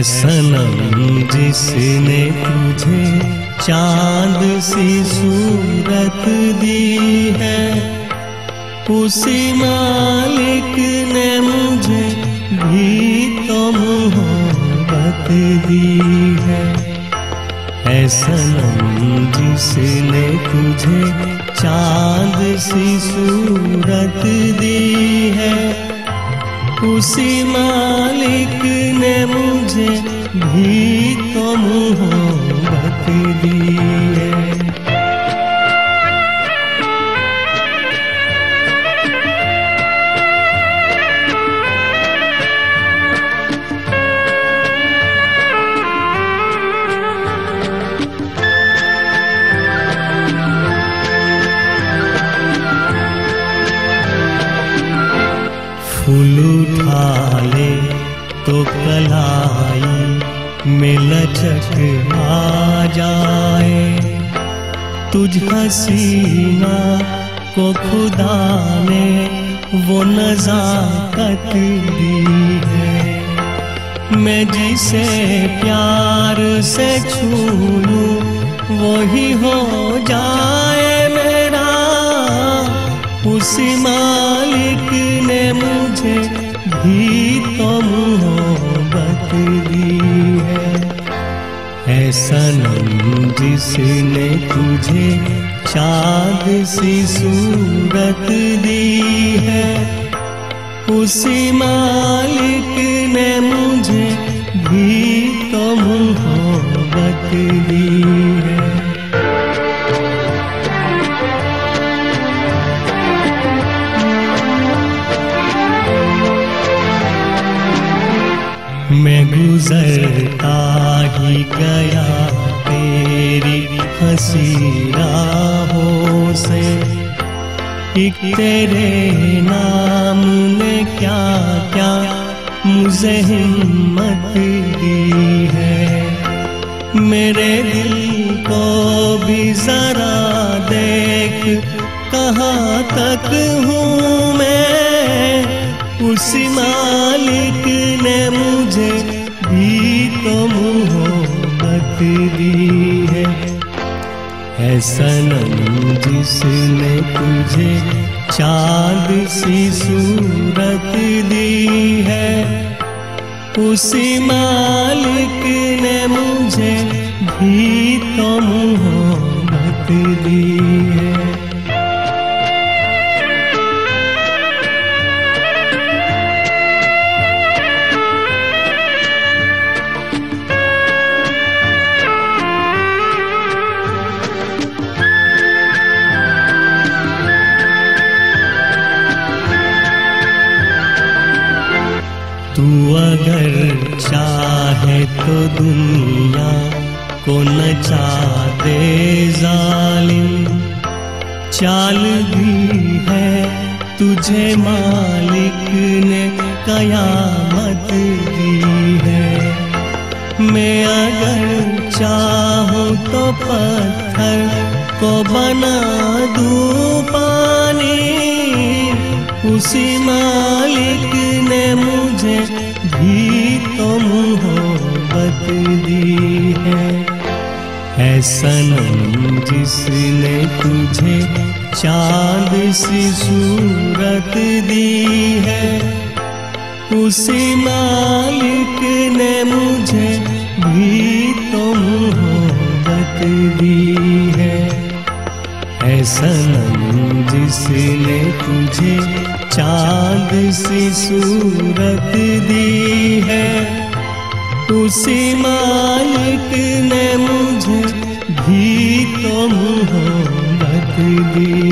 है सनम जिसने तुझे चाँद सी सूरत दी है, उसी मालिक ने मुझे भी तो मोहब्बत दी है। है सनम जिसने तुझे चाँद सी सूरत दी है उसी मालिक ने मुझे भी तो मोहब्बत दी है। फूल उठा ले तो कलाई में लचक आ जाए। तुझ हसीना को खुदा ने वो नजाकत दी है। मैं जिसे प्यार से छू वही हो जाए मेरा। उसी मालिक ने मुझे भी तो मोहब्बत दी है। ऐसा सनम जिसने तुझे चाँद सी सूरत दी है। उसी मालिक ने मुझे भी तो मोहब्बत दी गुजरता ही गया तेरी हँसी राहों से। एक तेरे नाम ने क्या क्या मुझे हिम्मत दी है। मेरे दिल को भी जरा देख, कहाँ तक हूँ मैं? उस मालिक ने मुझे दी है। ऐसा नम जिसने तुझे चाँद सी सूरत दी है। उसी मालिक ने मुझे भी तो मोहब्बत दी है। अगर चाहे तो दुनिया को नचा दे जालिम। चाल भी है तुझे मालिक ने कयामत दी है। मैं अगर चाहूँ तो पत्थर को बना दूँ पानी। उसी मालिक ने मुझे भी तो मोहब्बत दी है। है सनम जिसने तुझे चाँद सी सूरत दी है। उसी मालिक ने मुझे भी तो मोहब्बत दी सनम जिसने तुझे चाँद सी सूरत दी है, उसी मालिक ने मुझे भी तुम हो दी।